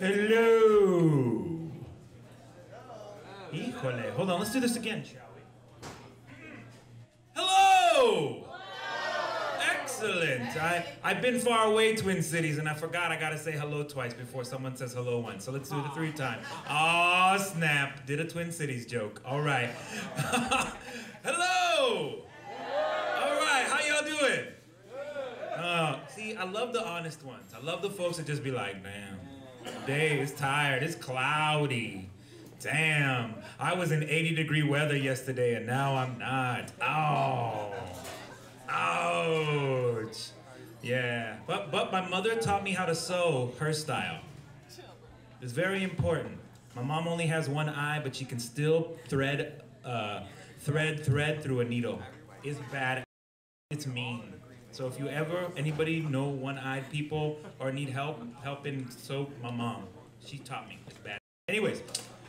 Hello. Híjole. Hold on, let's do this again, shall we? Hello. Excellent. I, I've been far away, Twin Cities, and I forgot I gotta say hello twice before someone says hello once. So let's do it three times. Oh, snap. Did a Twin Cities joke. All right. hello. All right, how y'all doing? Uh, see, I love the honest ones. I love the folks that just be like, damn, day is tired, it's cloudy. Damn, I was in 80 degree weather yesterday and now I'm not. Oh, ouch. Yeah, but, but my mother taught me how to sew her style. It's very important. My mom only has one eye, but she can still thread, uh, thread, thread through a needle. It's bad. It's mean. So if you ever anybody know one-eyed people or need help helping sew, my mom, she taught me. It's bad. Anyways,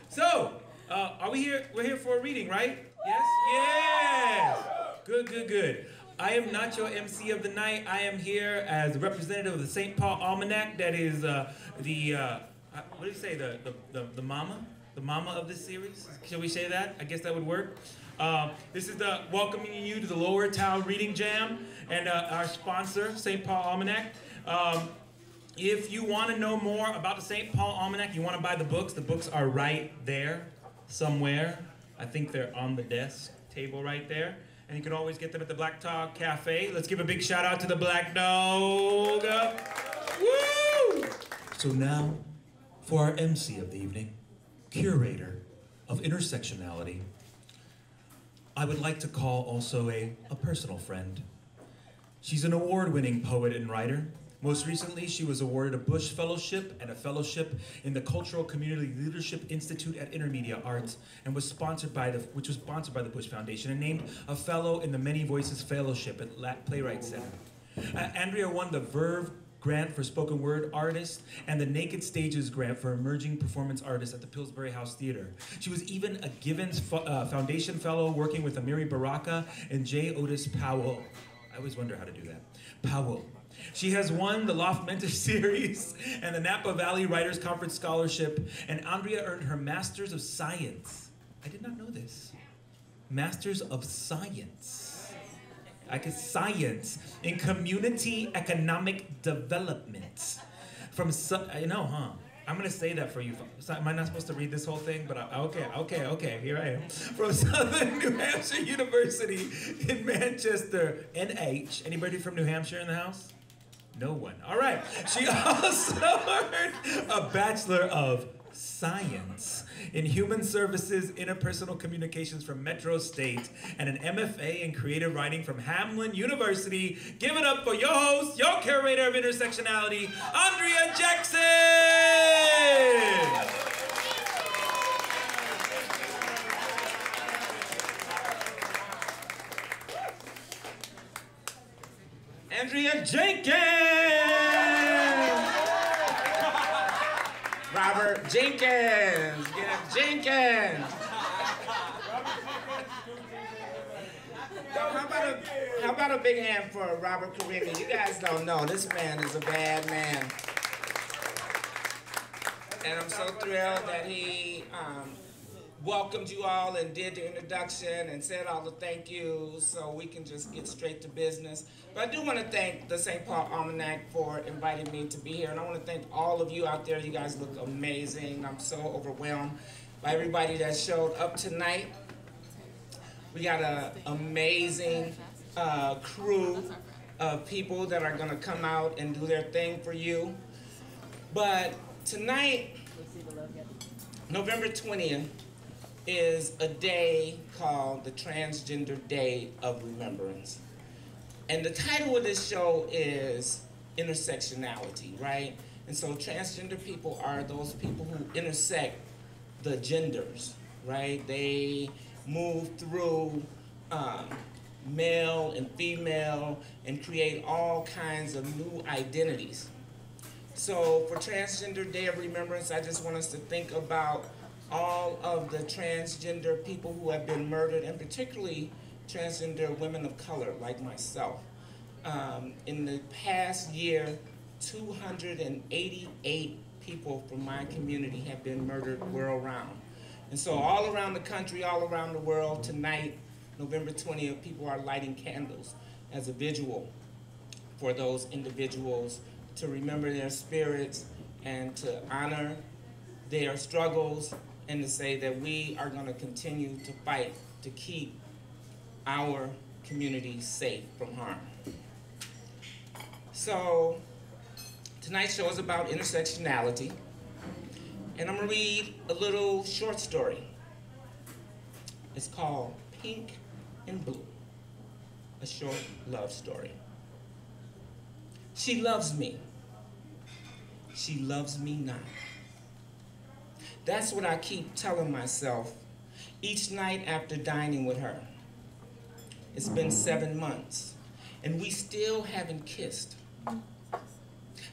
so uh, are we here? We're here for a reading, right? Yes. Yes. Good. Good. Good. I am not your MC of the night. I am here as a representative of the St. Paul Almanac. That is uh, the uh, what do you say? The, the the the mama, the mama of this series. Shall we say that? I guess that would work. Uh, this is the welcoming you to the Lowertown Reading Jam and uh, our sponsor, St. Paul Almanac. Um, if you want to know more about the St. Paul Almanac, you want to buy the books, the books are right there somewhere. I think they're on the desk table right there. And you can always get them at the Black Dog Cafe. Let's give a big shout out to the Black Dog. Woo! So now, for our MC of the evening, curator of intersectionality, I would like to call also a, a personal friend. She's an award winning poet and writer. Most recently, she was awarded a Bush Fellowship and a fellowship in the Cultural Community Leadership Institute at Intermedia Arts, and was sponsored by the, which was sponsored by the Bush Foundation, and named a fellow in the Many Voices Fellowship at La- Playwright Center. Uh, Andrea won the Verve Grant for Spoken Word Artists and the Naked Stages Grant for Emerging Performance Artists at the Pillsbury House Theater. She was even a Givens uh, Foundation Fellow working with Amiri Baraka and J. Otis Powell. I always wonder how to do that. Powell. She has won the Loft Mentor Series and the Napa Valley Writers Conference Scholarship, and Andrea earned her Master's of Science. I did not know this. Masters of Science. I guess science in community economic development. From I know, huh? I'm gonna say that for you. So, am I not supposed to read this whole thing? But I, okay, okay, okay. Here I am from Southern New Hampshire University in Manchester, NH. Anybody from New Hampshire in the house? No one. All right. She also earned a Bachelor of Science in Human Services Interpersonal Communications from Metro State and an MFA in Creative Writing from Hamline University. Give it up for your host, your curator of intersectionality, Andrea Jackson. Andrea Jenkins. Robert Jenkins. Get up, Jenkins. How about, a, how about a big hand for Robert Karimi? You guys don't know, this man is a bad man. And I'm so thrilled that he um, welcomed you all and did the introduction and said all the thank yous so we can just get straight to business. But I do want to thank the St. Paul Almanac for inviting me to be here. And I want to thank all of you out there. You guys look amazing. I'm so overwhelmed by everybody that showed up tonight. We got an amazing uh, crew of people that are going to come out and do their thing for you. But tonight, November 20th, is a day called the Transgender Day of Remembrance. And the title of this show is Intersectionality, right? And so transgender people are those people who intersect the genders, right? They move through um, male and female and create all kinds of new identities. So for Transgender Day of Remembrance, I just want us to think about all of the transgender people who have been murdered, and particularly transgender women of color like myself. Um, in the past year, 288 people from my community have been murdered world round. And so all around the country, all around the world, tonight, November 20th, people are lighting candles as a visual for those individuals to remember their spirits and to honor their struggles and to say that we are going to continue to fight to keep our community safe from harm. So tonight's show is about intersectionality, and I'm gonna read a little short story. It's called Pink and Blue, a short love story. She loves me. She loves me not. That's what I keep telling myself each night after dining with her. It's been seven months, and we still haven't kissed.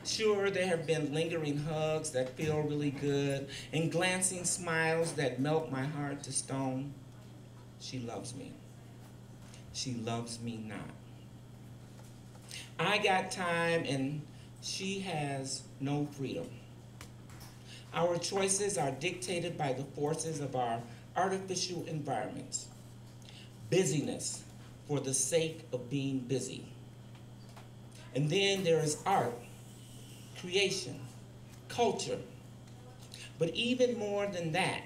Sure, there have been lingering hugs that feel really good and glancing smiles that melt my heart to stone. She loves me. She loves me not. I got time and she has no freedom. Our choices are dictated by the forces of our artificial environments. Busyness for the sake of being busy. And then there is art, creation, culture. But even more than that,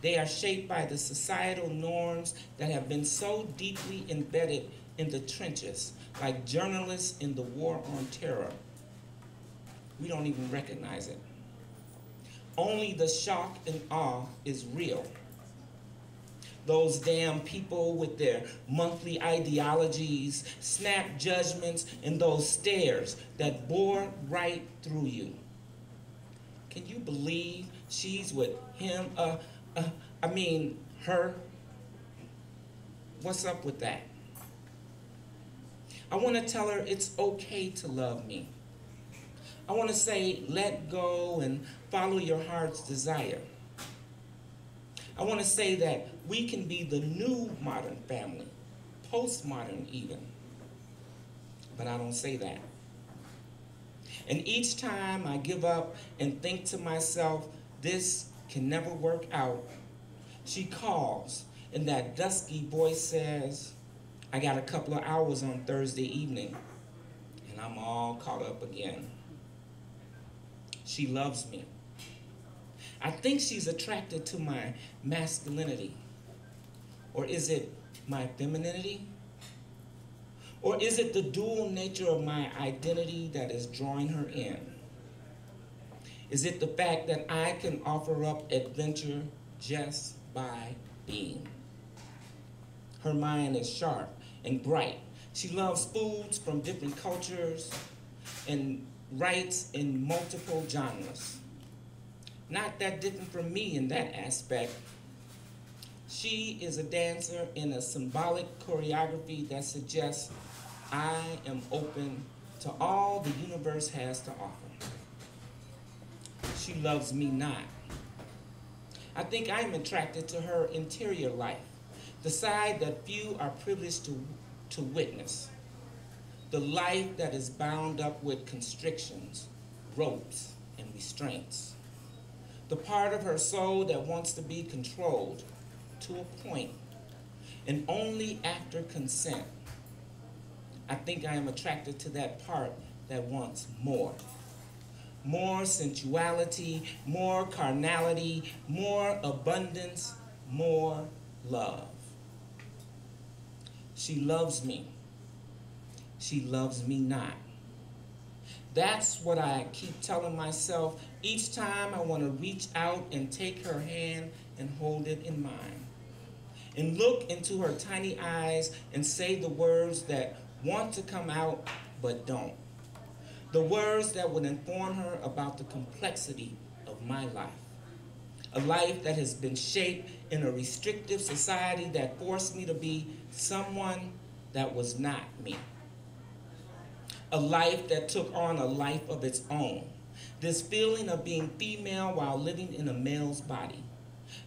they are shaped by the societal norms that have been so deeply embedded in the trenches, like journalists in the war on terror. We don't even recognize it. Only the shock and awe is real. Those damn people with their monthly ideologies, snap judgments, and those stares that bore right through you. Can you believe she's with him? Uh, uh, I mean, her? What's up with that? I want to tell her it's okay to love me. I want to say, let go and follow your heart's desire. I want to say that we can be the new modern family, postmodern even. But I don't say that. And each time I give up and think to myself, this can never work out, she calls, and that dusky voice says, I got a couple of hours on Thursday evening, and I'm all caught up again. She loves me. I think she's attracted to my masculinity. Or is it my femininity? Or is it the dual nature of my identity that is drawing her in? Is it the fact that I can offer up adventure just by being? Her mind is sharp and bright. She loves foods from different cultures and writes in multiple genres. Not that different from me in that aspect. She is a dancer in a symbolic choreography that suggests I am open to all the universe has to offer. She loves me not. I think I am attracted to her interior life, the side that few are privileged to, to witness the life that is bound up with constrictions, ropes, and restraints. The part of her soul that wants to be controlled to a point, and only after consent. I think I am attracted to that part that wants more. More sensuality, more carnality, more abundance, more love. She loves me she loves me not. That's what I keep telling myself each time I want to reach out and take her hand and hold it in mine. And look into her tiny eyes and say the words that want to come out but don't. The words that would inform her about the complexity of my life. A life that has been shaped in a restrictive society that forced me to be someone that was not me a life that took on a life of its own. This feeling of being female while living in a male's body.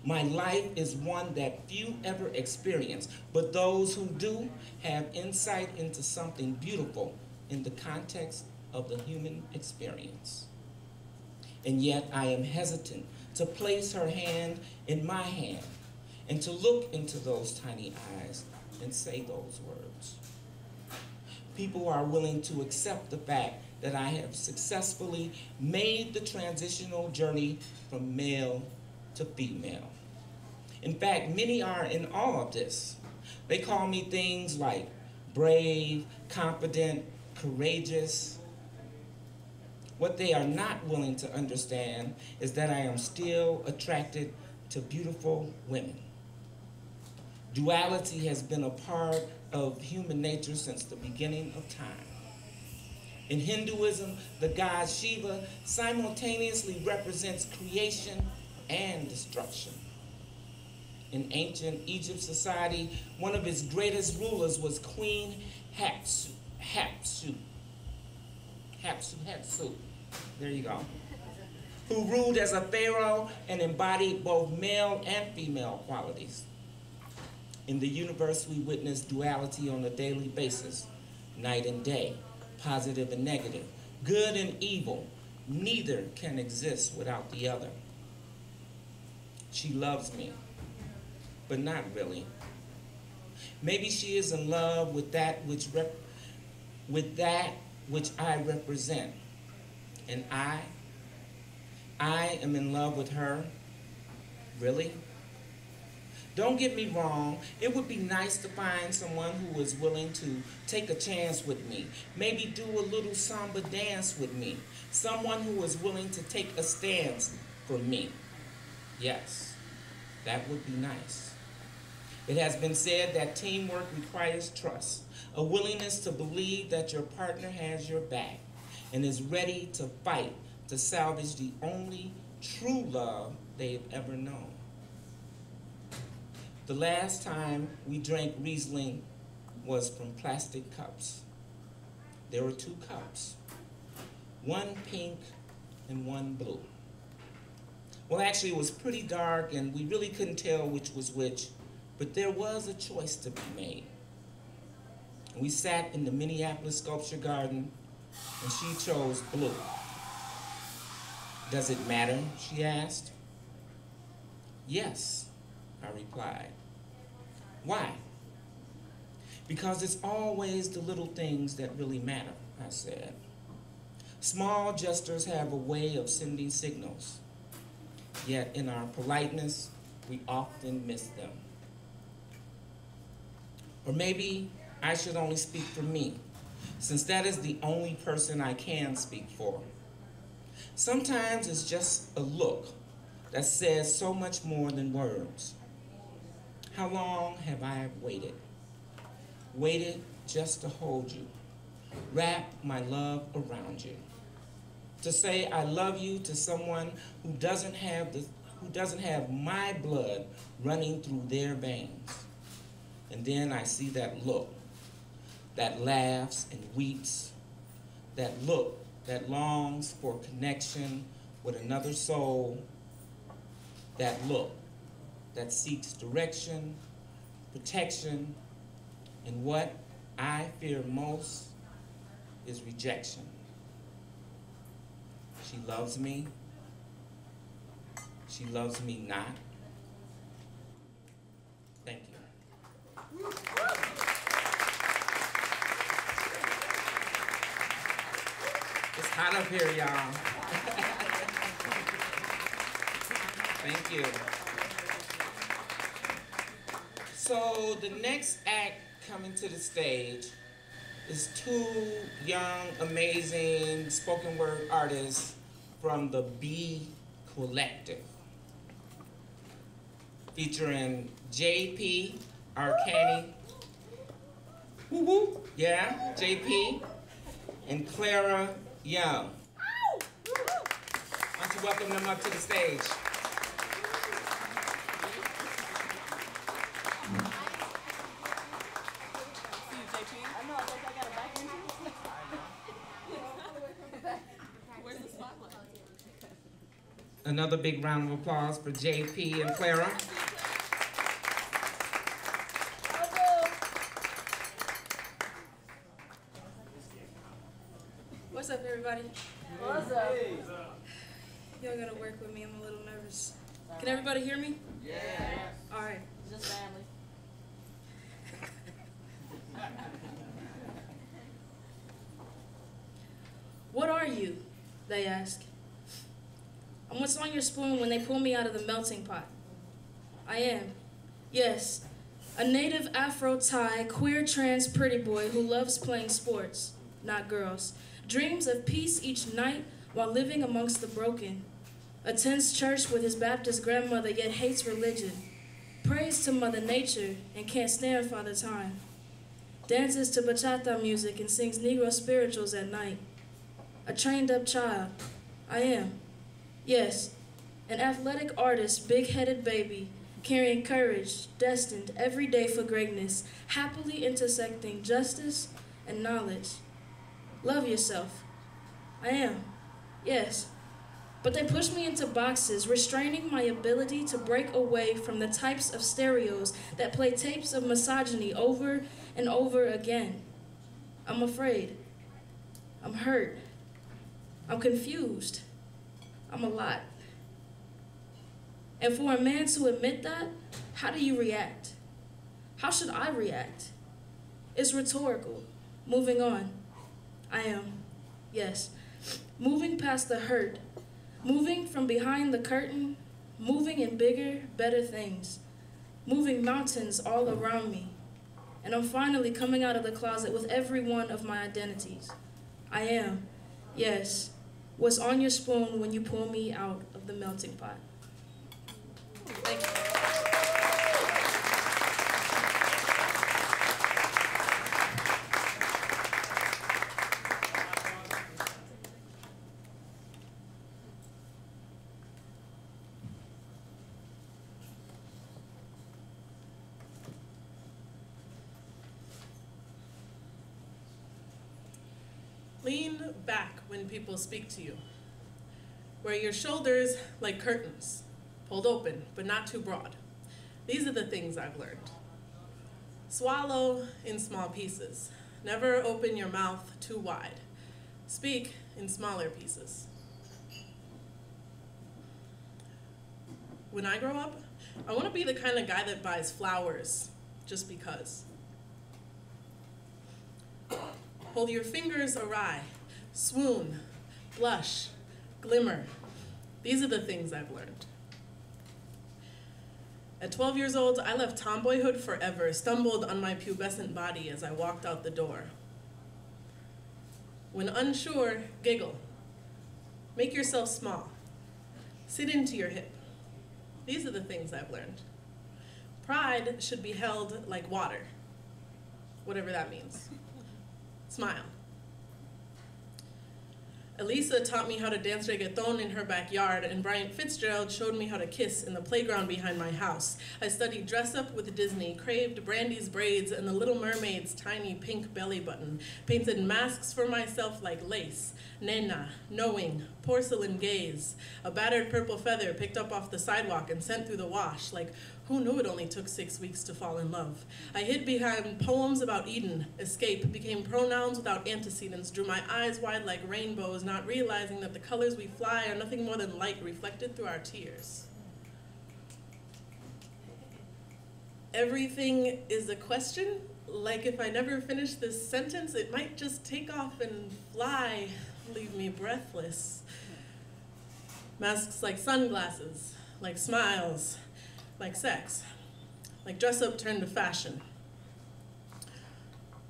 My life is one that few ever experience, but those who do have insight into something beautiful in the context of the human experience. and yet I am hesitant to place her hand in my hand and to look into those tiny eyes and say those words. People are willing to accept the fact that I have successfully made the transitional journey from male to female. In fact, many are in awe of this. They call me things like brave, confident, courageous. What they are not willing to understand is that I am still attracted to beautiful women. Duality has been a part of human nature since the beginning of time. In Hinduism, the god Shiva simultaneously represents creation and destruction. In ancient Egypt society, one of its greatest rulers was Queen Hatshepsut. Hatshepsut. Hatshepsut. There you go. Who ruled as a pharaoh and embodied both male and female qualities. In the universe, we witness duality on a daily basis, night and day, positive and negative, good and evil. Neither can exist without the other. She loves me, but not really. Maybe she is in love with that which with that which I represent. And I I am in love with her. Really? Don't get me wrong, it would be nice to find someone who is willing to take a chance with me, maybe do a little samba dance with me, someone who is willing to take a stance for me. Yes, that would be nice. It has been said that teamwork requires trust, a willingness to believe that your partner has your back and is ready to fight to salvage the only true love they've ever known. The last time we drank Riesling was from plastic cups. There were two cups, one pink and one blue. Well, actually, it was pretty dark and we really couldn't tell which was which, but there was a choice to be made. We sat in the Minneapolis Sculpture Garden and she chose blue. Does it matter? she asked. Yes, I replied. Why? Because it's always the little things that really matter, I said. Small gestures have a way of sending signals, yet in our politeness, we often miss them. Or maybe I should only speak for me, since that is the only person I can speak for. Sometimes it's just a look that says so much more than words. How long have I waited? Waited just to hold you, wrap my love around you. To say I love you to someone who doesn't have the who doesn't have my blood running through their veins. And then I see that look that laughs and weeps, that look that longs for connection with another soul, that look that seeks direction, protection, and what I fear most is rejection. She loves me. She loves me not. Thank you. It's hot up here, y'all. Thank you. So the next act coming to the stage is two young, amazing spoken word artists from the B Collective, featuring JP Arcani. Woo woo, yeah, JP, and Clara Young. Why don't you welcome them up to the stage? Another big round of applause for JP and Clara. What's up, everybody? What's up? Y'all gotta work with me. I'm a little nervous. Can everybody hear me? Yeah. All right. Just family. What are you? They ask. What's on your spoon when they pull me out of the melting pot. I am. Yes, a native Afro Thai, queer trans pretty boy who loves playing sports, not girls. Dreams of peace each night while living amongst the broken. Attends church with his Baptist grandmother, yet hates religion. Prays to Mother Nature and can't stand Father Time. Dances to bachata music and sings Negro spirituals at night. A trained up child. I am. Yes, an athletic artist, big headed baby, carrying courage, destined every day for greatness, happily intersecting justice and knowledge. Love yourself. I am. Yes. But they push me into boxes, restraining my ability to break away from the types of stereos that play tapes of misogyny over and over again. I'm afraid. I'm hurt. I'm confused. I'm a lot. And for a man to admit that, how do you react? How should I react? It's rhetorical. Moving on. I am. Yes. Moving past the hurt. Moving from behind the curtain. Moving in bigger, better things. Moving mountains all around me. And I'm finally coming out of the closet with every one of my identities. I am. Yes. What's on your spoon when you pull me out of the melting pot? Thank you. Lean back when people speak to you. Wear your shoulders like curtains, pulled open, but not too broad. These are the things I've learned. Swallow in small pieces. Never open your mouth too wide. Speak in smaller pieces. When I grow up, I want to be the kind of guy that buys flowers just because. Hold your fingers awry, swoon, blush, glimmer. These are the things I've learned. At 12 years old, I left tomboyhood forever, stumbled on my pubescent body as I walked out the door. When unsure, giggle. Make yourself small. Sit into your hip. These are the things I've learned. Pride should be held like water, whatever that means. Smile. Elisa taught me how to dance reggaeton in her backyard, and Bryant Fitzgerald showed me how to kiss in the playground behind my house. I studied dress up with Disney, craved Brandy's braids and the Little Mermaid's tiny pink belly button, painted masks for myself like lace, nena, knowing, porcelain gaze, a battered purple feather picked up off the sidewalk and sent through the wash, like who knew it only took six weeks to fall in love? I hid behind poems about Eden, escape, became pronouns without antecedents, drew my eyes wide like rainbows, not realizing that the colors we fly are nothing more than light reflected through our tears. Everything is a question. Like if I never finish this sentence, it might just take off and fly, leave me breathless. Masks like sunglasses, like smiles, like sex, like dress up turned to fashion.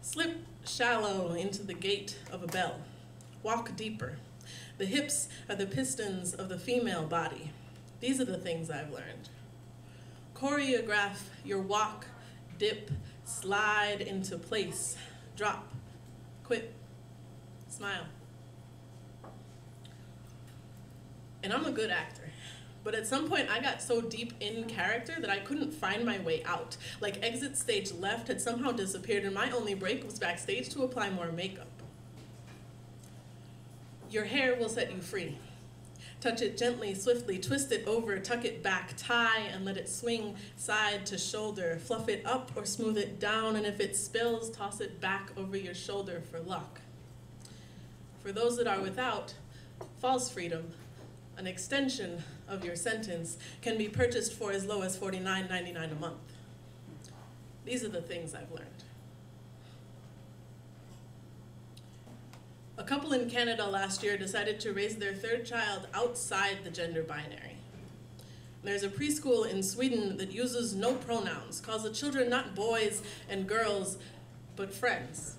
Slip shallow into the gate of a bell. Walk deeper. The hips are the pistons of the female body. These are the things I've learned. Choreograph your walk, dip, slide into place, drop, quit, smile. And I'm a good actor. But at some point, I got so deep in character that I couldn't find my way out. Like exit stage left had somehow disappeared, and my only break was backstage to apply more makeup. Your hair will set you free. Touch it gently, swiftly, twist it over, tuck it back, tie, and let it swing side to shoulder. Fluff it up or smooth it down, and if it spills, toss it back over your shoulder for luck. For those that are without, false freedom, an extension of your sentence can be purchased for as low as $49.99 a month. These are the things I've learned. A couple in Canada last year decided to raise their third child outside the gender binary. There's a preschool in Sweden that uses no pronouns, calls the children not boys and girls, but friends.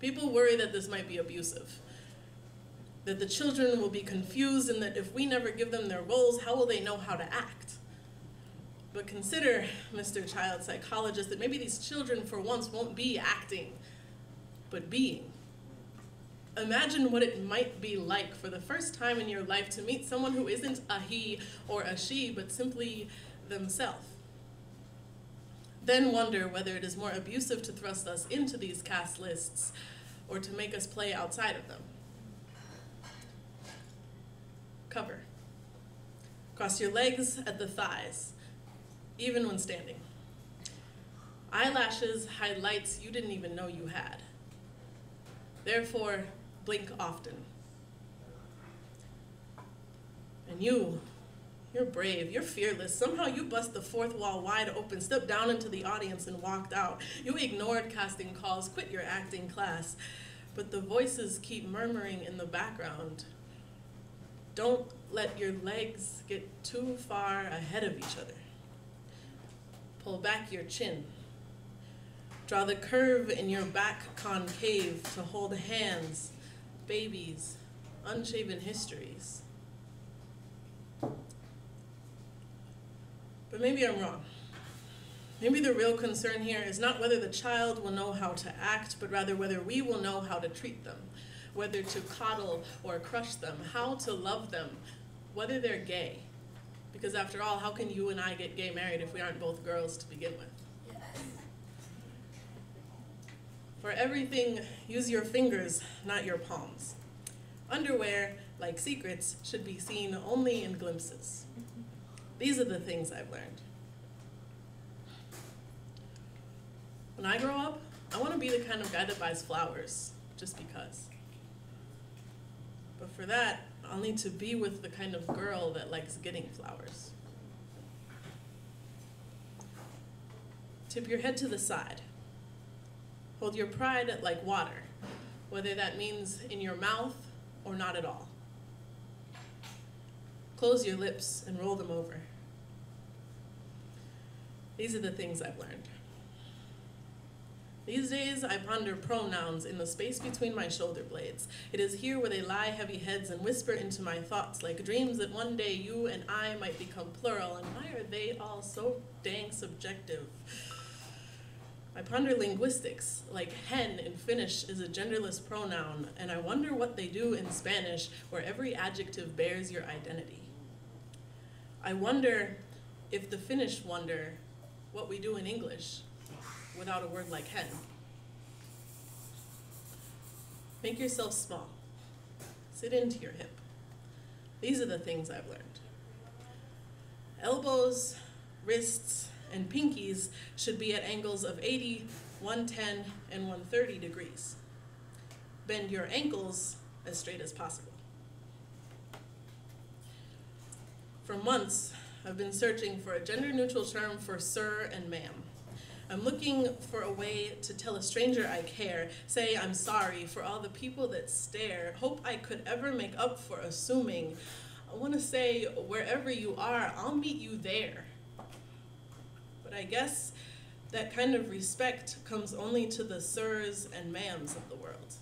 People worry that this might be abusive, that the children will be confused, and that if we never give them their roles, how will they know how to act? But consider, Mr. Child Psychologist, that maybe these children for once won't be acting, but being. Imagine what it might be like for the first time in your life to meet someone who isn't a he or a she, but simply themselves. Then wonder whether it is more abusive to thrust us into these cast lists or to make us play outside of them. Cover. Cross your legs at the thighs, even when standing. Eyelashes hide lights you didn't even know you had. Therefore, blink often. And you, you're brave, you're fearless. Somehow you bust the fourth wall wide open, stepped down into the audience, and walked out. You ignored casting calls, quit your acting class. But the voices keep murmuring in the background. Don't let your legs get too far ahead of each other. Pull back your chin. Draw the curve in your back concave to hold hands babies, unshaven histories. But maybe I'm wrong. Maybe the real concern here is not whether the child will know how to act, but rather whether we will know how to treat them, whether to coddle or crush them, how to love them, whether they're gay. Because after all, how can you and I get gay married if we aren't both girls to begin with? For everything, use your fingers, not your palms. Underwear, like secrets, should be seen only in glimpses. These are the things I've learned. When I grow up, I want to be the kind of guy that buys flowers, just because. But for that, I'll need to be with the kind of girl that likes getting flowers. Tip your head to the side. Hold your pride like water, whether that means in your mouth or not at all. Close your lips and roll them over. These are the things I've learned. These days, I ponder pronouns in the space between my shoulder blades. It is here where they lie heavy heads and whisper into my thoughts like dreams that one day you and I might become plural, and why are they all so dang subjective? I ponder linguistics, like hen in Finnish is a genderless pronoun, and I wonder what they do in Spanish, where every adjective bears your identity. I wonder if the Finnish wonder what we do in English without a word like hen. Make yourself small. Sit into your hip. These are the things I've learned. Elbows, wrists, and pinkies should be at angles of 80, 110, and 130 degrees. Bend your ankles as straight as possible. For months, I've been searching for a gender neutral term for sir and ma'am. I'm looking for a way to tell a stranger I care, say I'm sorry for all the people that stare, hope I could ever make up for assuming. I want to say, wherever you are, I'll meet you there. But I guess that kind of respect comes only to the sirs and ma'ams of the world.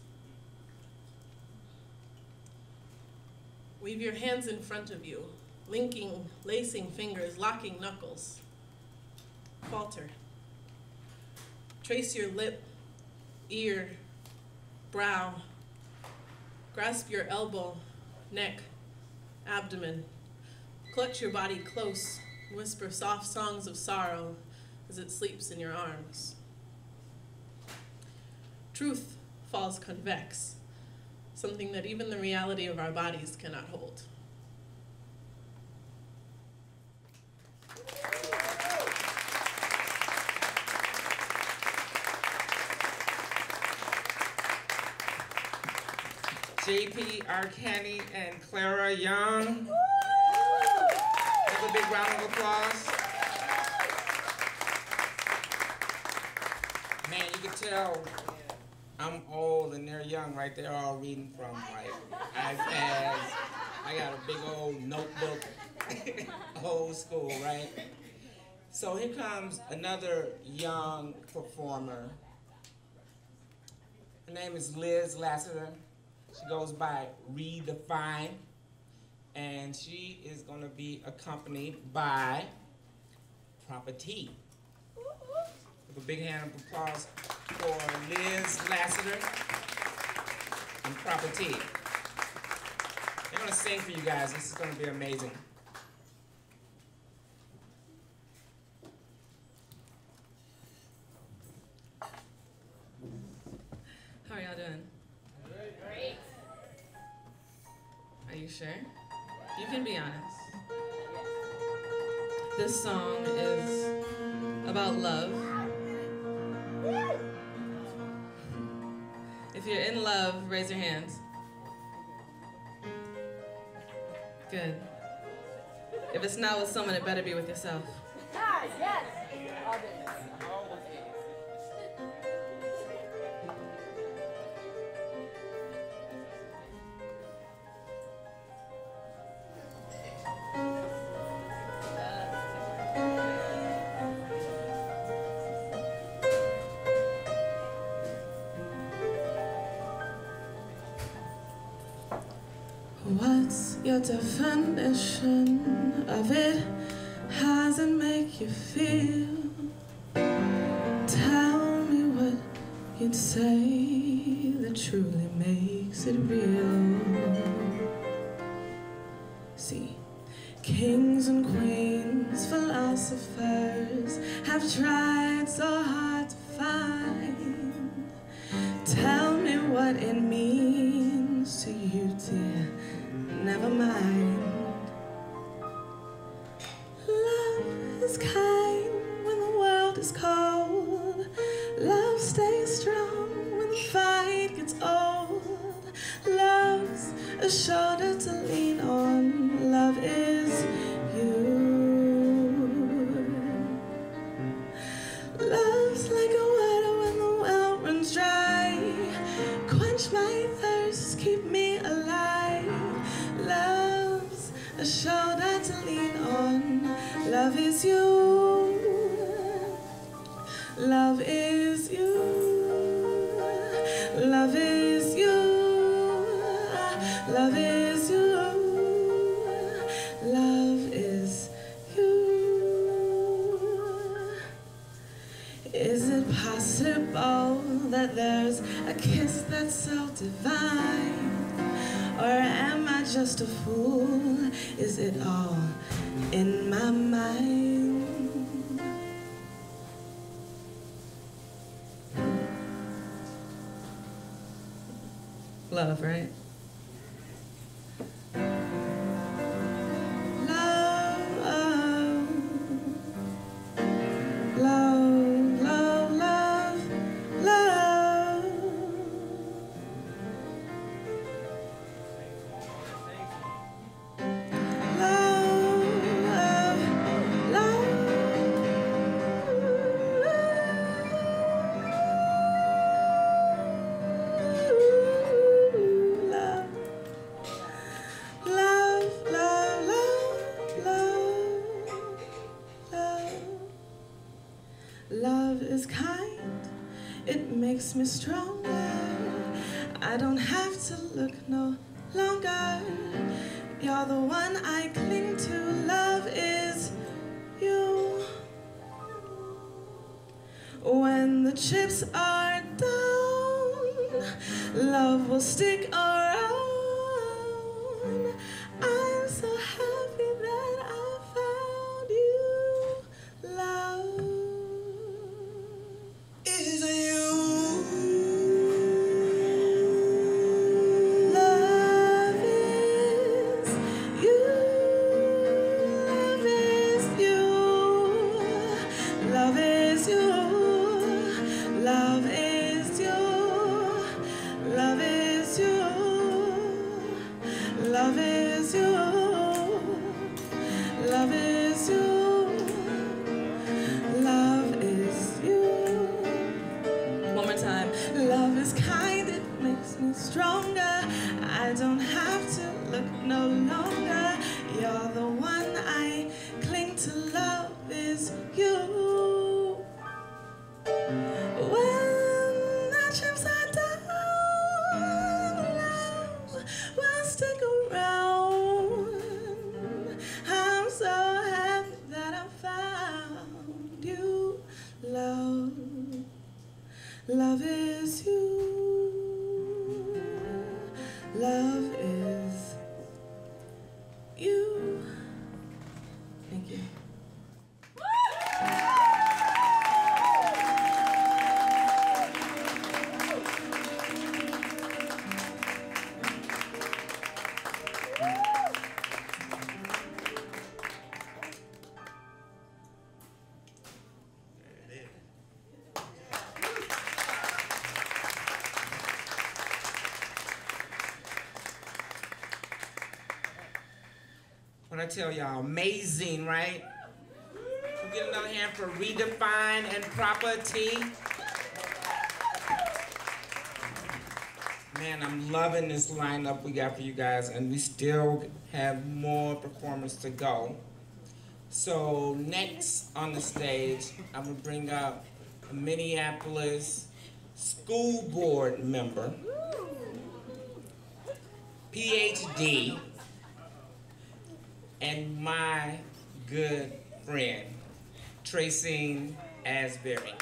Weave your hands in front of you, linking, lacing fingers, locking knuckles. Falter. Trace your lip, ear, brow. Grasp your elbow, neck, abdomen. Clutch your body close whisper soft songs of sorrow as it sleeps in your arms. Truth falls convex, something that even the reality of our bodies cannot hold. JP Arcani and Clara Young. A big round of applause. Man, you can tell I'm old and they're young, right? They're all reading from like iPads. I got a big old notebook, old school, right? So here comes another young performer. Her name is Liz Lassiter. She goes by Redefine. And she is going to be accompanied by Proper T. Give a big hand of applause for Liz Lassiter and Proper T. They're going to sing for you guys. This is going to be amazing. How are y'all doing? Great. Are you sure? Can be honest. This song is about love. If you're in love, raise your hands. Good. If it's not with someone, it better be with yourself. Ah, What's definition of it? It make you feel? Love is you. Love is you. Love is you. Is it possible that there's a kiss that's so divine? Or am I just a fool? Is it all in my mind? Love, right? Makes me stronger. I don't have to look no longer. You're the one I cling to. Love is you. When the chips are down, love will stick tell y'all, amazing, right? We get another hand for redefine and Proper T. Man, I'm loving this lineup we got for you guys, and we still have more performers to go. So next on the stage, I'm gonna bring up a Minneapolis school board member, PhD, and my good friend, Tracine Asberry.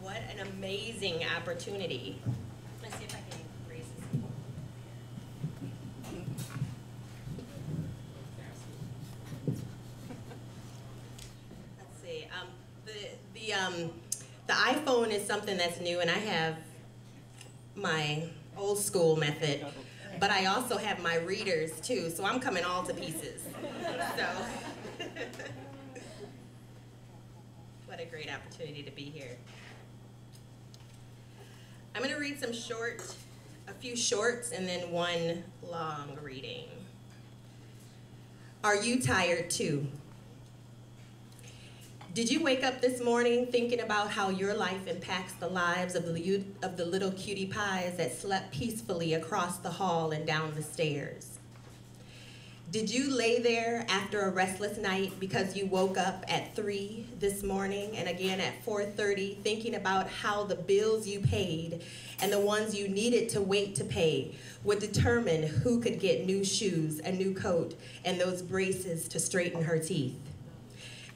What an amazing opportunity. Let's see if I can raise this. Let's see. Um, the the um, the iPhone is something that's new, and I have my old school method, but I also have my readers too. So I'm coming all to pieces. So. What a great opportunity to be here. I'm going to read some short, a few shorts, and then one long reading. Are you tired too? Did you wake up this morning thinking about how your life impacts the lives of the, of the little cutie pies that slept peacefully across the hall and down the stairs? Did you lay there after a restless night because you woke up at 3 this morning and again at 4:30 thinking about how the bills you paid and the ones you needed to wait to pay would determine who could get new shoes, a new coat, and those braces to straighten her teeth?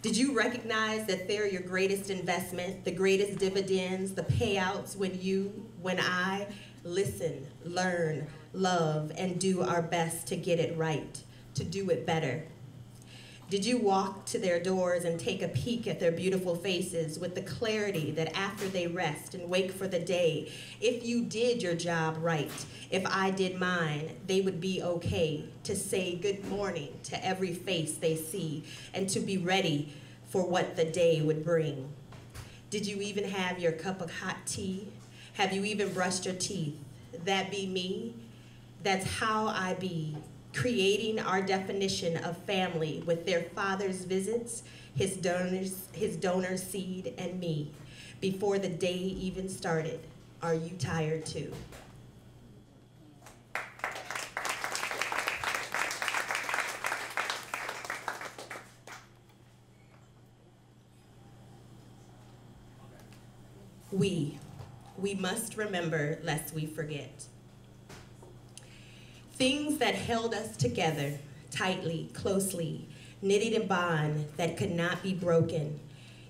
Did you recognize that they're your greatest investment, the greatest dividends, the payouts when you, when I listen, learn, love, and do our best to get it right, to do it better? Did you walk to their doors and take a peek at their beautiful faces with the clarity that after they rest and wake for the day, if you did your job right, if I did mine, they would be okay to say good morning to every face they see and to be ready for what the day would bring? Did you even have your cup of hot tea? Have you even brushed your teeth? That be me? That's how I be, creating our definition of family with their father's visits, his donors, his donor seed, and me. Before the day even started, are you tired too? We, we must remember lest we forget. Things that held us together tightly, closely, knitted a bond that could not be broken.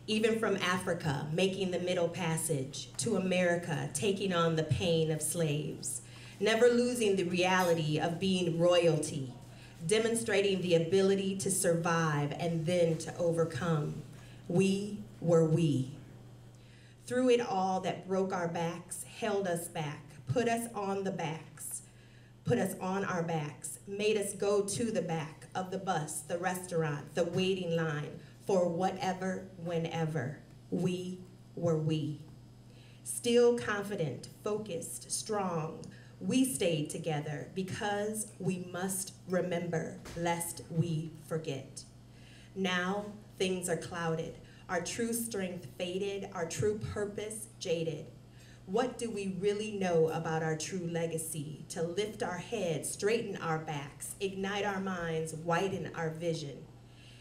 Even from Africa, making the Middle Passage, to America, taking on the pain of slaves, never losing the reality of being royalty, demonstrating the ability to survive and then to overcome. We were we. Through it all that broke our backs, held us back, put us on the backs, put us on our backs, made us go to the back of the bus, the restaurant, the waiting line, for whatever, whenever. We were we. Still confident, focused, strong, we stayed together because we must remember lest we forget. Now things are clouded, our true strength faded, our true purpose jaded. What do we really know about our true legacy? To lift our heads, straighten our backs, ignite our minds, widen our vision.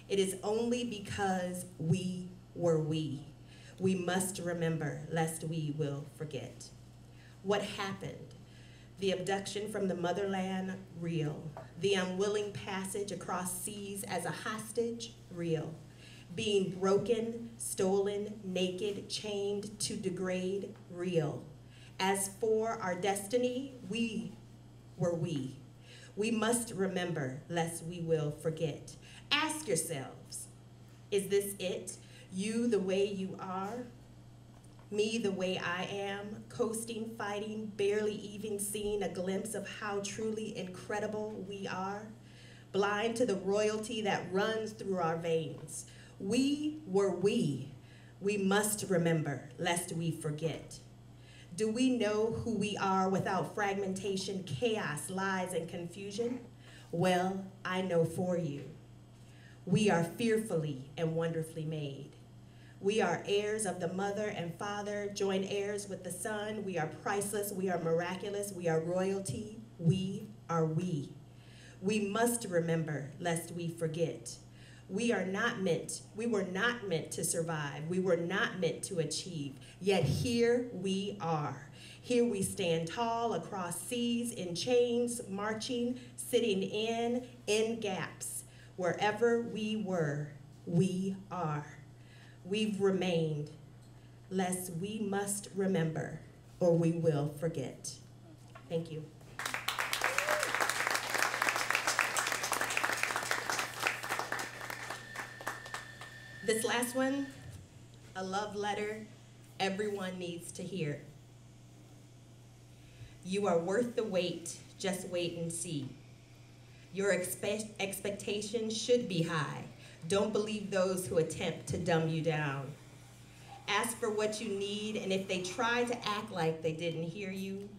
It is only because we were we. We must remember lest we will forget. What happened? The abduction from the motherland, real. The unwilling passage across seas as a hostage, real. Being broken, stolen, naked, chained to degrade, real. As for our destiny, we were we. We must remember, lest we will forget. Ask yourselves, is this it? You the way you are? Me the way I am, coasting, fighting, barely even seeing a glimpse of how truly incredible we are? Blind to the royalty that runs through our veins. We were we. We must remember, lest we forget. Do we know who we are without fragmentation, chaos, lies, and confusion? Well, I know for you. We are fearfully and wonderfully made. We are heirs of the mother and father, joint heirs with the son. We are priceless. We are miraculous. We are royalty. We are we. We must remember lest we forget. We are not meant, we were not meant to survive. We were not meant to achieve. Yet here we are. Here we stand tall across seas in chains, marching, sitting in, in gaps. Wherever we were, we are. We've remained, lest we must remember or we will forget. Thank you. This last one, a love letter everyone needs to hear. You are worth the wait, just wait and see. Your expe expectations should be high. Don't believe those who attempt to dumb you down. Ask for what you need, and if they try to act like they didn't hear you,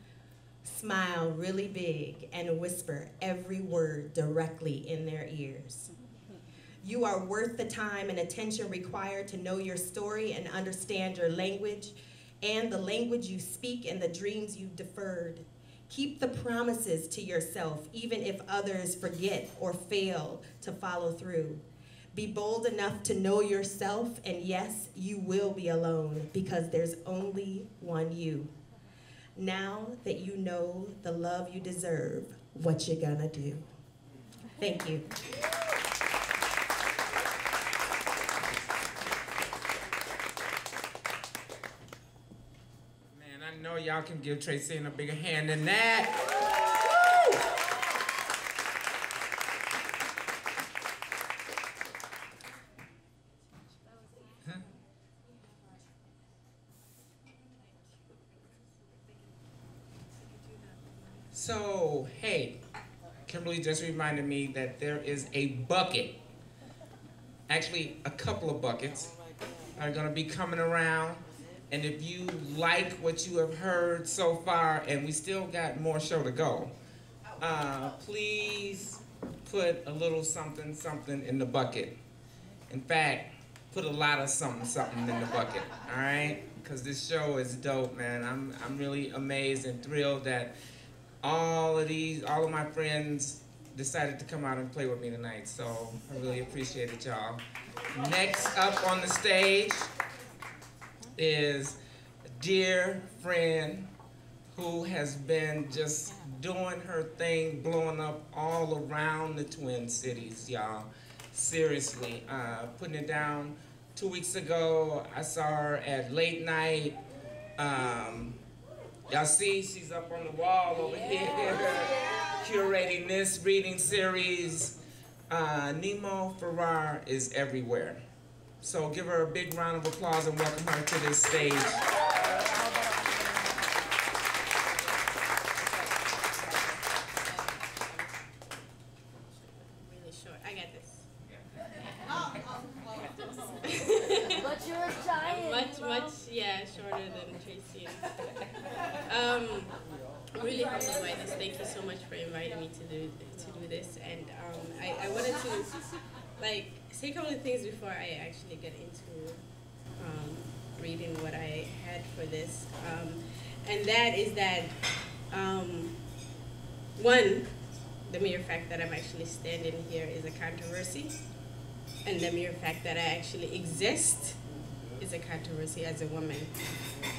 smile really big and whisper every word directly in their ears. You are worth the time and attention required to know your story and understand your language and the language you speak and the dreams you've deferred. Keep the promises to yourself, even if others forget or fail to follow through. Be bold enough to know yourself, and yes, you will be alone because there's only one you. Now that you know the love you deserve, what you gonna do? Thank you. know y'all can give Tracy a bigger hand than that. So, hey, Kimberly just reminded me that there is a bucket, actually a couple of buckets, are gonna be coming around and if you like what you have heard so far, and we still got more show to go, uh, please put a little something, something in the bucket. In fact, put a lot of something, something in the bucket, all right? Because this show is dope, man. I'm, I'm really amazed and thrilled that all of these, all of my friends decided to come out and play with me tonight. So I really appreciate it, y'all. Next up on the stage, is a dear friend who has been just doing her thing, blowing up all around the Twin Cities, y'all. Seriously, uh, putting it down. Two weeks ago, I saw her at late night. Um, y'all see, she's up on the wall over here, curating this reading series. Uh, Nimo Farah is everywhere. So give her a big round of applause and welcome her to this stage. Really short. I got this. but you're giant. Much, much, yeah, shorter than Tracy. Um, really humbled by this. Thank you so much for inviting me to do to do this. And um, I, I wanted to like say a couple of things before I actually get into um, reading what I had for this. Um, and that is that, um, one, the mere fact that I'm actually standing here is a controversy. And the mere fact that I actually exist is a controversy as a woman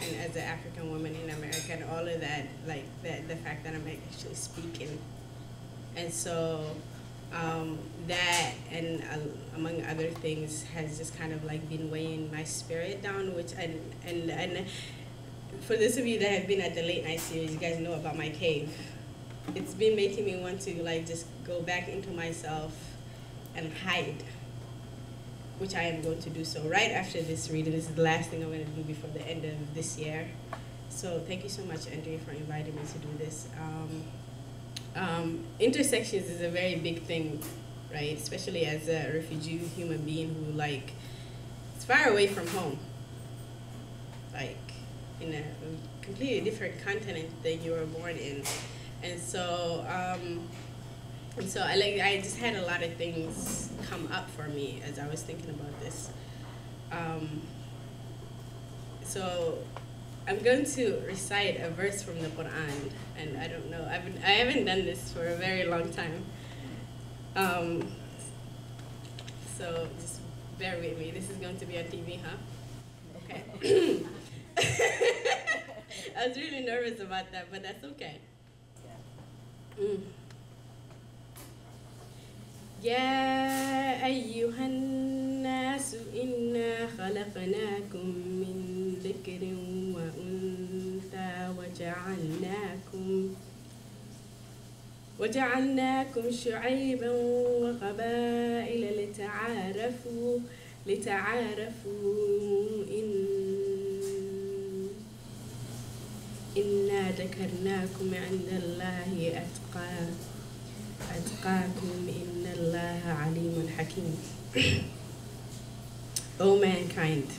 and as an African woman in America and all of that, like the, the fact that I'm actually speaking. And so um, that and uh, among other things has just kind of like been weighing my spirit down which and and and for those of you that have been at the late night series you guys know about my cave. It's been making me want to like just go back into myself and hide which I am going to do so right after this reading. This is the last thing I'm going to do before the end of this year. So thank you so much Andrea for inviting me to do this. Um, um, intersections is a very big thing, right? Especially as a refugee human being who like is far away from home, like in a completely different continent than you were born in, and so um, and so I like I just had a lot of things come up for me as I was thinking about this. Um, so I'm going to recite a verse from the Quran, and I don't know, I've, I haven't done this for a very long time. Um, so just bear with me. This is going to be on TV, huh? Okay. I was really nervous about that, but that's okay. Mm. يا أيها الناس إنا خلقناكم من ذكر وأنثى وجعلناكم وجعلناكم شعيبا وقبائل لتعارفوا لتعارفوا إن إنا ذكرناكم عند الله أتقاكم وأتقاكم إن الله عليم حكيم O mankind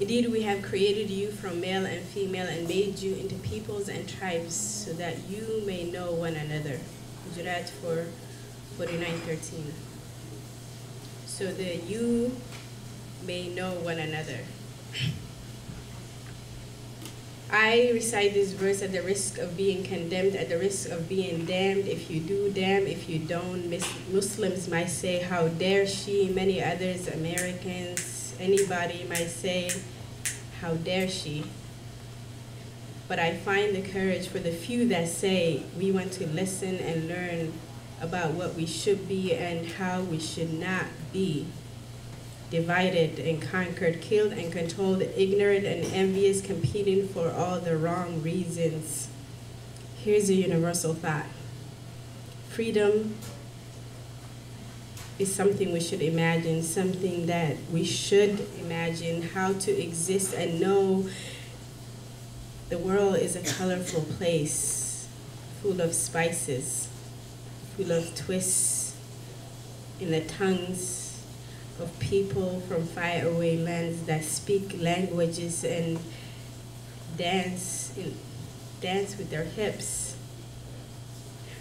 Indeed, we have created you from male and female and made you into peoples and tribes so that you may know one another. Hujurat 4, 49.13 So that you may know one another. I recite this verse at the risk of being condemned, at the risk of being damned. If you do, damn. If you don't, Muslims might say, How dare she? Many others, Americans, anybody might say, How dare she? But I find the courage for the few that say, We want to listen and learn about what we should be and how we should not be divided and conquered, killed and controlled, ignorant and envious, competing for all the wrong reasons. Here's a universal thought. Freedom is something we should imagine, something that we should imagine how to exist and know the world is a colorful place, full of spices, full of twists in the tongues of people from faraway lands that speak languages and dance dance with their hips.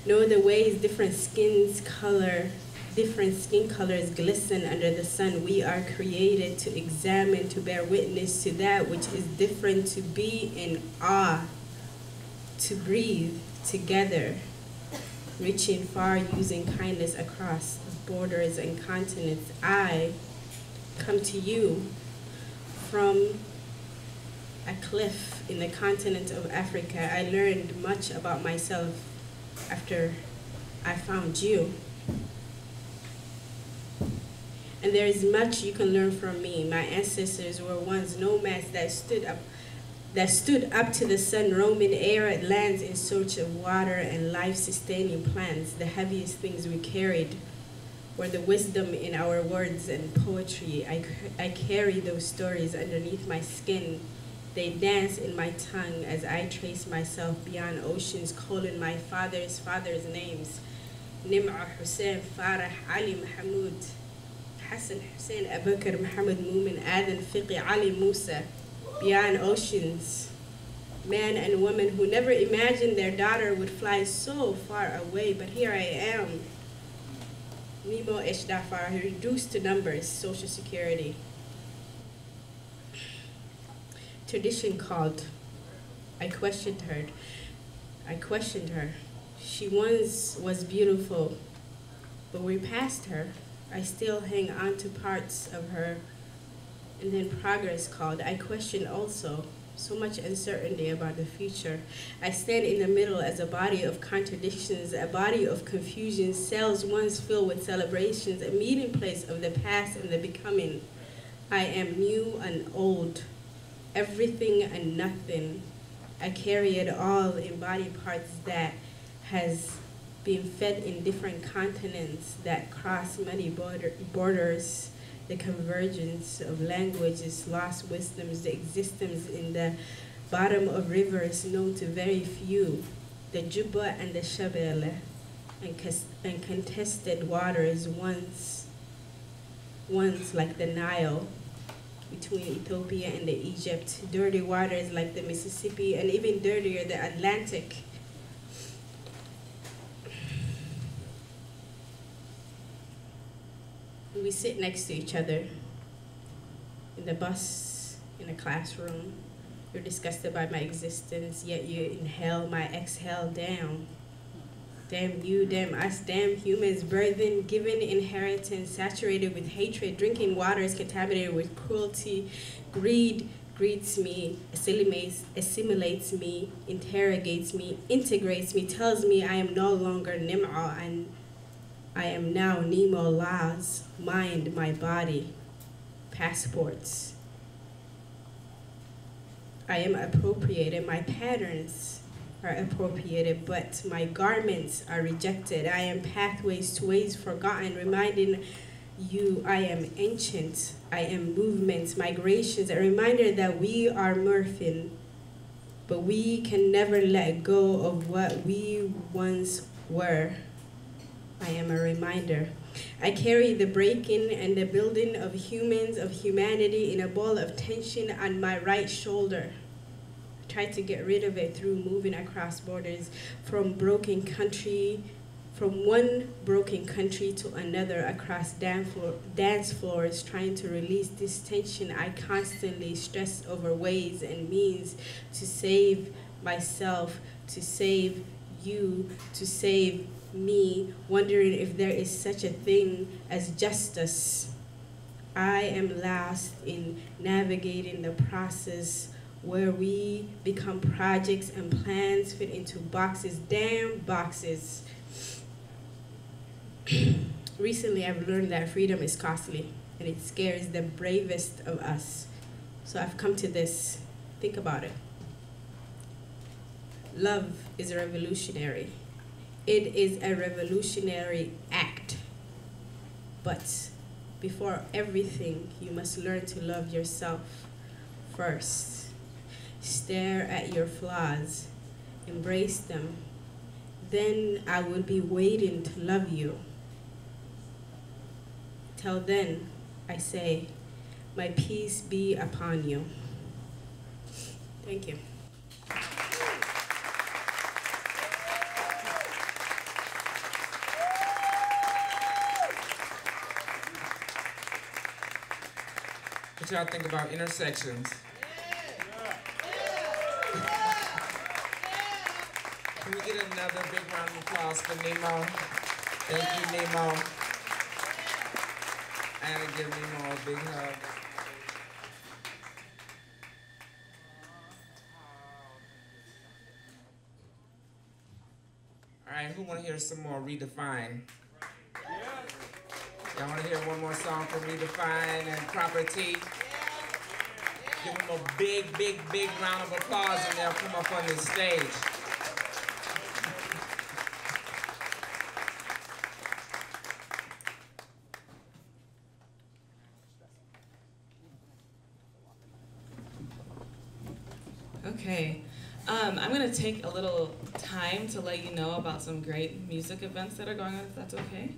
Know the ways different skins color, different skin colors glisten under the sun. We are created to examine, to bear witness to that which is different, to be in awe, to breathe together, reaching far using kindness across borders and continents, I come to you from a cliff in the continent of Africa. I learned much about myself after I found you. And there is much you can learn from me. My ancestors were once nomads that stood up that stood up to the sun, roaming arid lands in search of water and life-sustaining plants, the heaviest things we carried or the wisdom in our words and poetry. I, I carry those stories underneath my skin. They dance in my tongue as I trace myself beyond oceans, calling my father's father's names. Nim'a Hussein, Farah, Ali Mahmoud, Hassan Hussein, Abakar, Muhammad Mumin, Adan Fiqi, Ali Musa, beyond oceans. Man and woman who never imagined their daughter would fly so far away, but here I am, Nimo H. Farah, reduced to numbers, Social Security. Tradition called. I questioned her. I questioned her. She once was beautiful, but we passed her. I still hang on to parts of her. And then progress called. I questioned also. So much uncertainty about the future. I stand in the middle as a body of contradictions, a body of confusion, cells once filled with celebrations, a meeting place of the past and the becoming. I am new and old, everything and nothing. I carry it all in body parts that has been fed in different continents that cross many border, borders the convergence of languages, lost wisdoms, the existence in the bottom of rivers known to very few, the Juba and the Shabelle, and, and contested waters once, once like the Nile between Ethiopia and the Egypt, dirty waters like the Mississippi, and even dirtier the Atlantic we sit next to each other in the bus, in a classroom. You're disgusted by my existence, yet you inhale my exhale. Down. Damn you, damn us, damn humans, birthing, given inheritance, saturated with hatred, drinking waters contaminated with cruelty, greed, greets me, assimilates, assimilates me, interrogates me, integrates me, tells me I am no longer Nim'a and I am now Nemo Laz, mind my body, passports. I am appropriated, my patterns are appropriated, but my garments are rejected. I am pathways to ways forgotten, reminding you I am ancient. I am movements, migrations, a reminder that we are Murphin, but we can never let go of what we once were. I am a reminder. I carry the breaking and the building of humans, of humanity in a ball of tension on my right shoulder. I try to get rid of it through moving across borders from broken country, from one broken country to another across dance floors, trying to release this tension I constantly stress over ways and means to save myself, to save you, to save me wondering if there is such a thing as justice. I am lost in navigating the process where we become projects and plans fit into boxes, damn boxes. Recently, I've learned that freedom is costly and it scares the bravest of us. So I've come to this. Think about it. Love is revolutionary. It is a revolutionary act. But before everything, you must learn to love yourself first. Stare at your flaws, embrace them. Then I will be waiting to love you. Till then, I say, my peace be upon you. Thank you. Y'all think about intersections? Can we get another big round of applause for Nimo? Thank you, Nimo. And give Nimo a big hug. All right, who want to hear some more Redefine? Y'all want to hear one more song from Redefine and Proper T? Give them a big, big, big round of applause and they'll come up on this stage. Okay, um, I'm gonna take a little time to let you know about some great music events that are going on, if that's okay.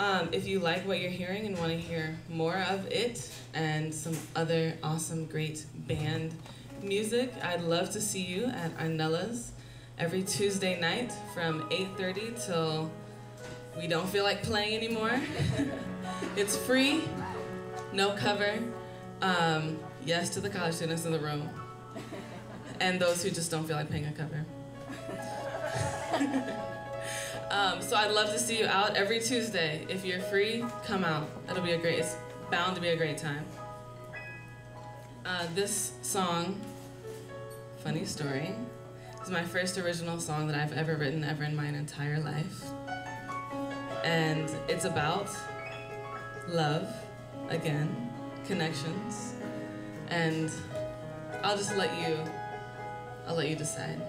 Um, if you like what you're hearing and want to hear more of it and some other awesome, great band music, I'd love to see you at Arnellia's every Tuesday night from 8.30 till we don't feel like playing anymore. it's free, no cover. Um, yes to the college students in the room and those who just don't feel like paying a cover. Um, so I'd love to see you out every Tuesday. If you're free, come out. It'll be a great, it's bound to be a great time. Uh, this song, funny story, is my first original song that I've ever written ever in my entire life. And it's about love, again, connections, and I'll just let you, I'll let you decide.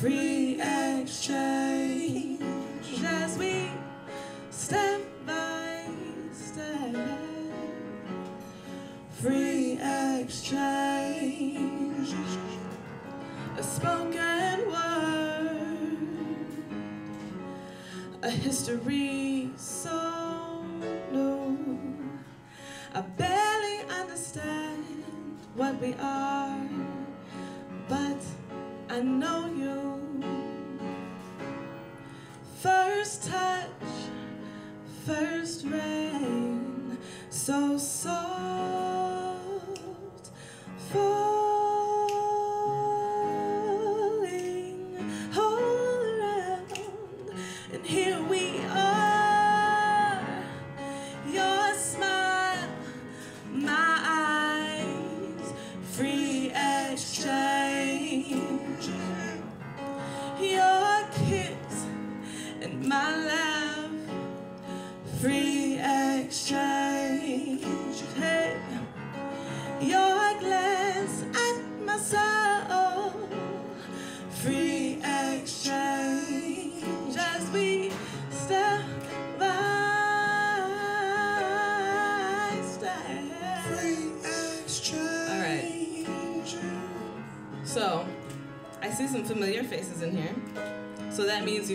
Free exchange as we step by step, free exchange, a spoken word, a history so new. I barely understand what we are,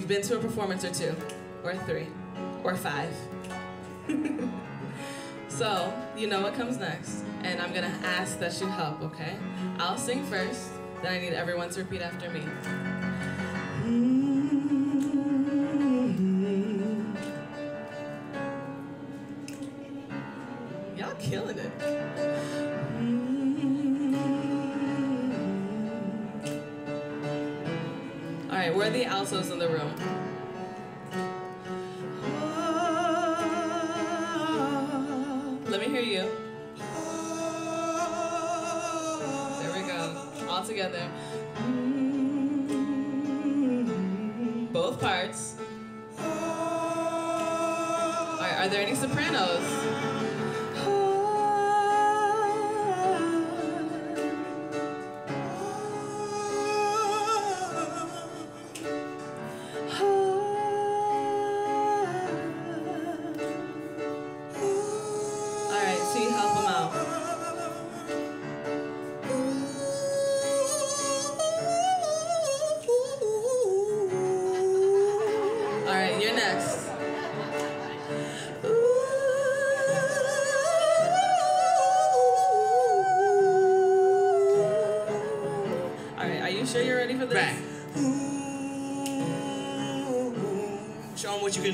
you've been to a performance or two, or three, or five. so, you know what comes next. And I'm gonna ask that you help, okay? I'll sing first, then I need everyone to repeat after me. Mm-hmm. Y'all killing it. Are the altos in the room?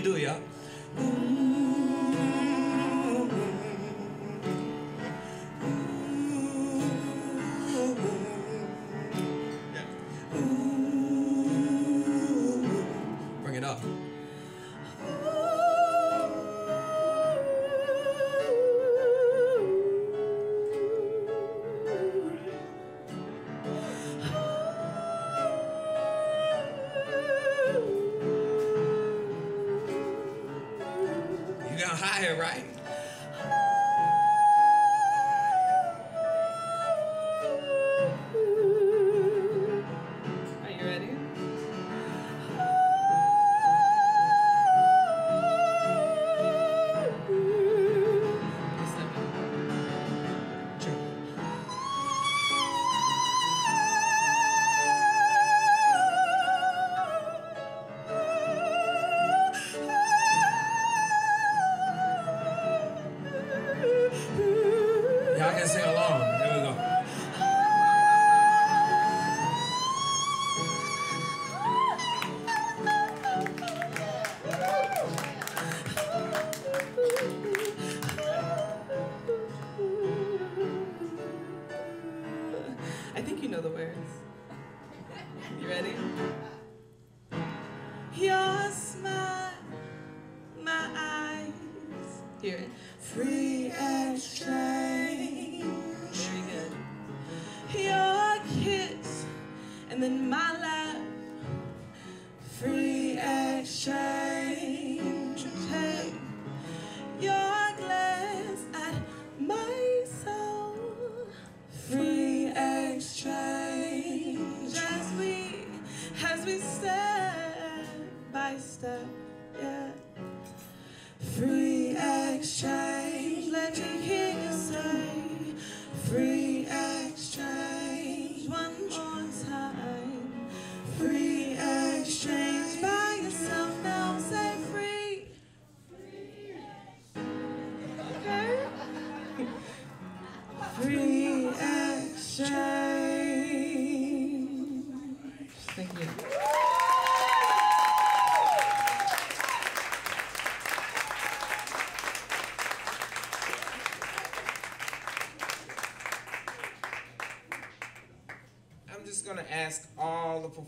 Show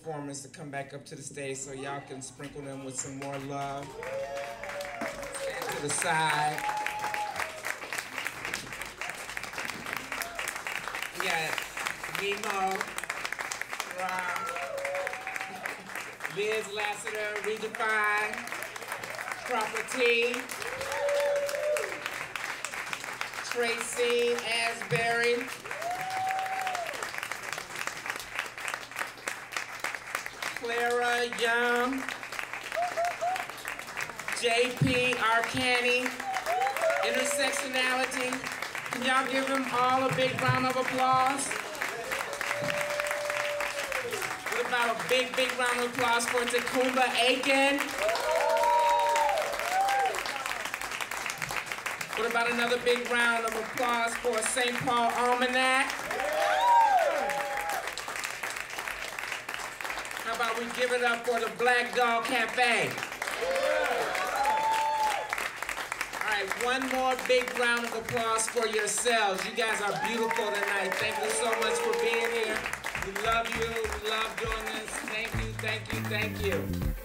performers to come back up to the stage so y'all can sprinkle them with some more love. Stand to the side. We Nimo, Rob, Liz Lassiter, Redefine, T, Tracy Asberry, Clara Young, JP Arcani, Intersectionality. Can y'all give them all a big round of applause? What about a big, big round of applause for Takumba Aiken? What about another big round of applause for St. Paul Almanac? Give it up for the Black Dog Cafe? All right, one more big round of applause for yourselves. You guys are beautiful tonight. Thank you so much for being here. We love you. We love doing this. Thank you, thank you, thank you.